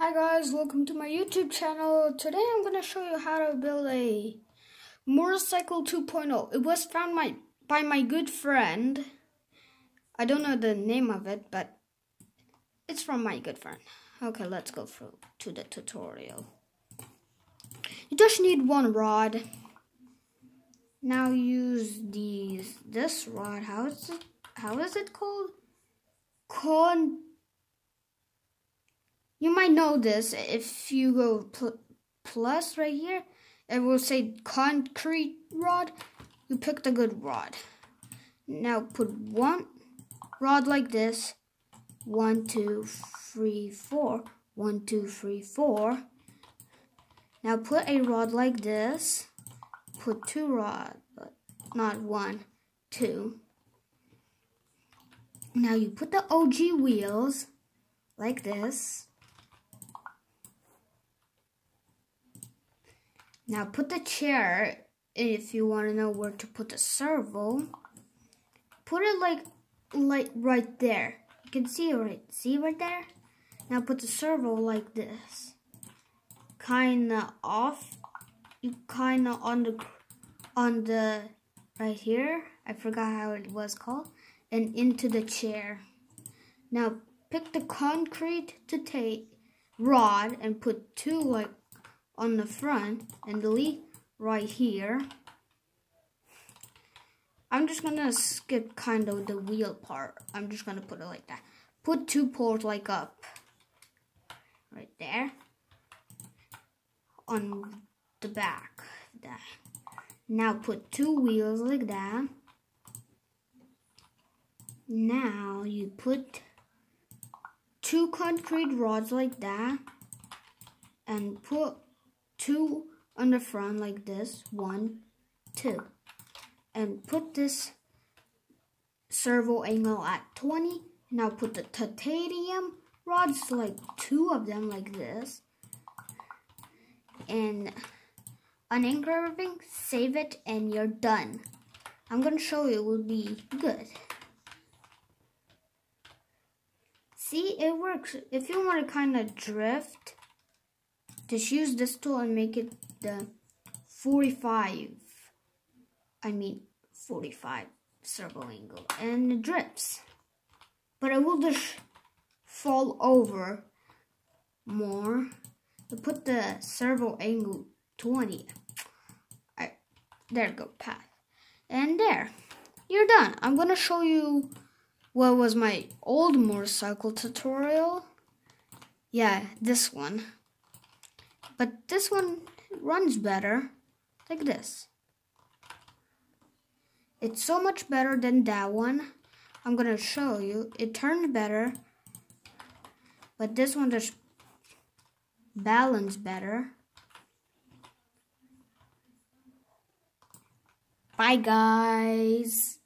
Hi guys, welcome to my YouTube channel. Today I'm going to show you how to build a motorcycle 2.0. It was found my, by my good friend. I don't know the name of it, but it's from my good friend. Okay, let's go through to the tutorial. You just need one rod. Now use these this rod. How is it how is it called? Con you might know this if you go pl plus right here. It will say concrete rod. You picked a good rod. Now put one rod like this. One, two, three, four. One, two, three, four. Now put a rod like this. Put two rods, not one, two. Now you put the OG wheels like this. Now put the chair, if you want to know where to put the servo, put it like, like right there. You can see it right, see right there? Now put the servo like this. Kinda off, you kinda on the, on the, right here. I forgot how it was called. And into the chair. Now pick the concrete to take rod and put two like on the front and delete right here. I'm just gonna skip kind of the wheel part. I'm just gonna put it like that. Put two poles like up. Right there. On the back. That. Now put two wheels like that. Now you put two concrete rods like that and put two on the front like this one two. And put this servo angle at 20 now put the titanium rods like two of them like this. And unanchor everything save it and you're done. I'm gonna show you it will be good. See it works. If you want to kind of drift just use this tool and make it the 45 I mean 45 servo angle and it drips. But it will just fall over more to put the servo angle 20 I, there go path. And there you're done. I'm gonna show you what was my old motorcycle tutorial. Yeah this one but this one runs better, like this. It's so much better than that one. I'm gonna show you. It turned better, but this one just balance better. Bye guys.